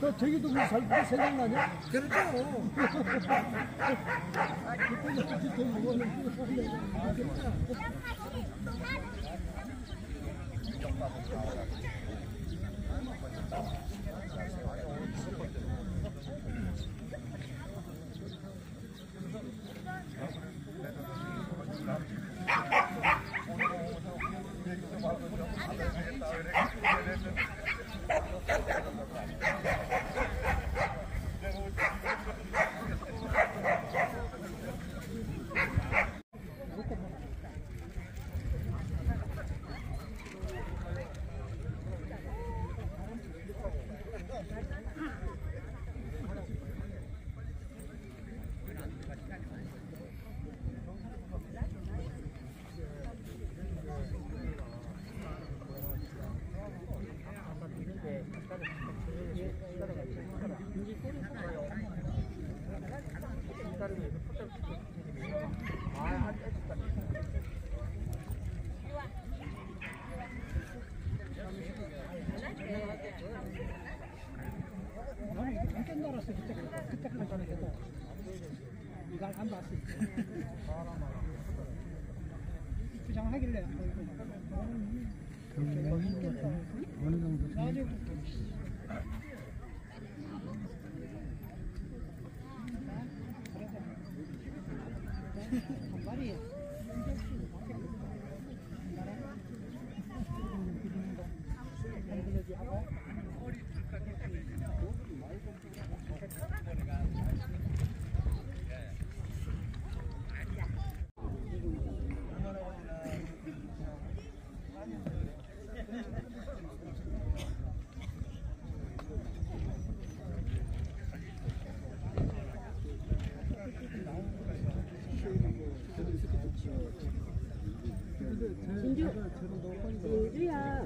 너 저기도 그 살고 그 생각나냐? 그렇죠. 어느 정도 나중에 한 마리 진주, 진주야.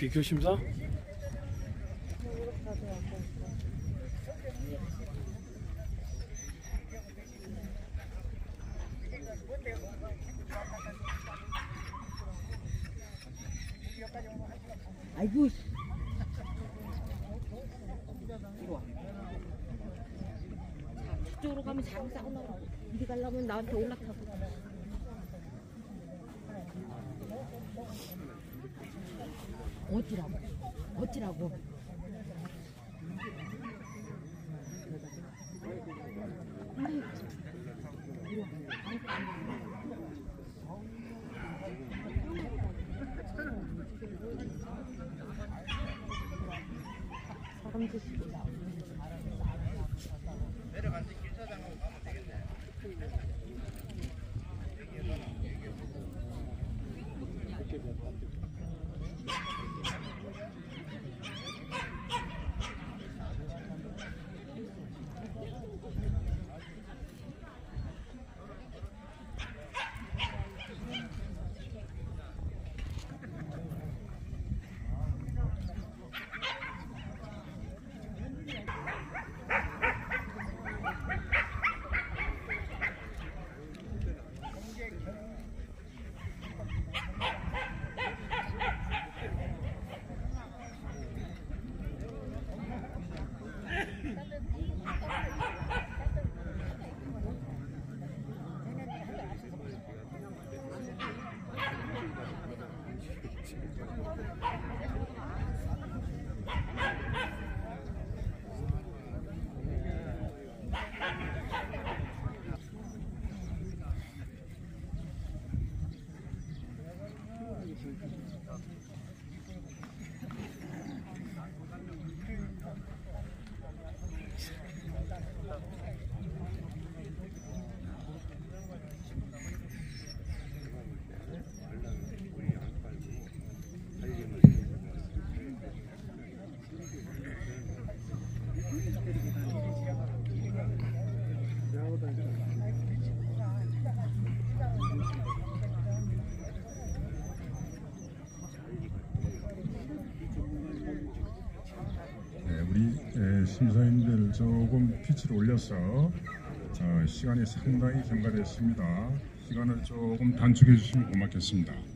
비교 심사? 아이고, 씨. 저쪽으로 가면 자기 싸고 나와. 이리 가려면 나한테 올라타고. 어찌라고? 어찌라고? 사람 짓이다. 심사위원들 조금 피치를 올려서 어, 시간이 상당히 경과됐습니다. 시간을 조금 단축해 주시면 고맙겠습니다.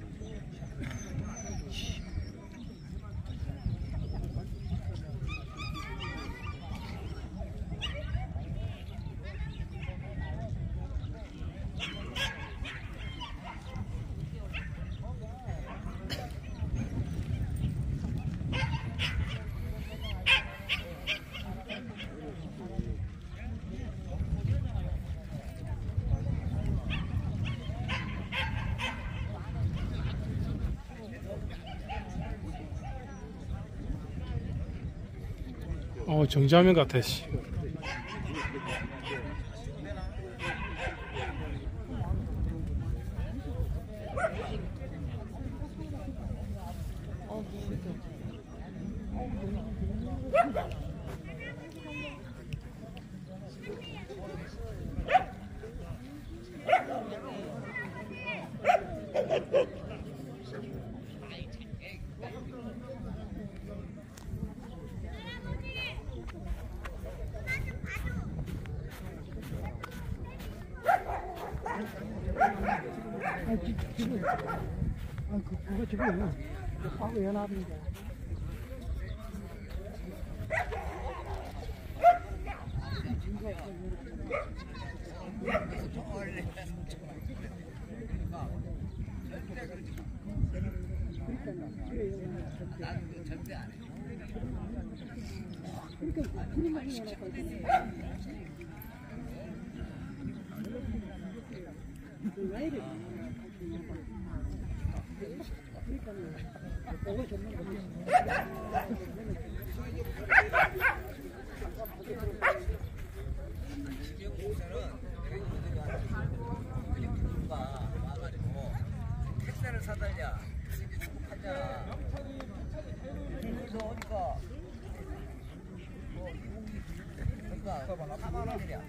어 정자면 같아 씨. 아, 아, 그, 그거 지금, 하고 연합인데. 택배를 사달냐? 하냐? 그래서 어디가 뭐 이공기 그러니까 4만 원이냐?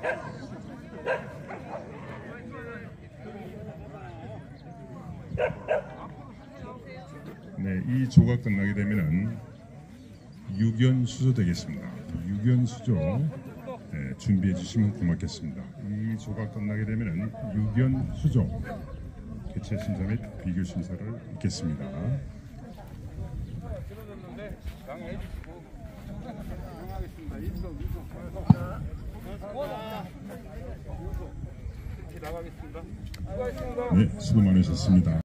Yes! 이 조가 끝나게 되면은 유견 수조 되겠습니다. 유견 수조 네, 준비해 주시면 고맙겠습니다. 이 조가 끝나게 되면은 유견 수조 개최 심사 및 비교 심사를 있겠습니다. 네, 수고 많으셨습니다.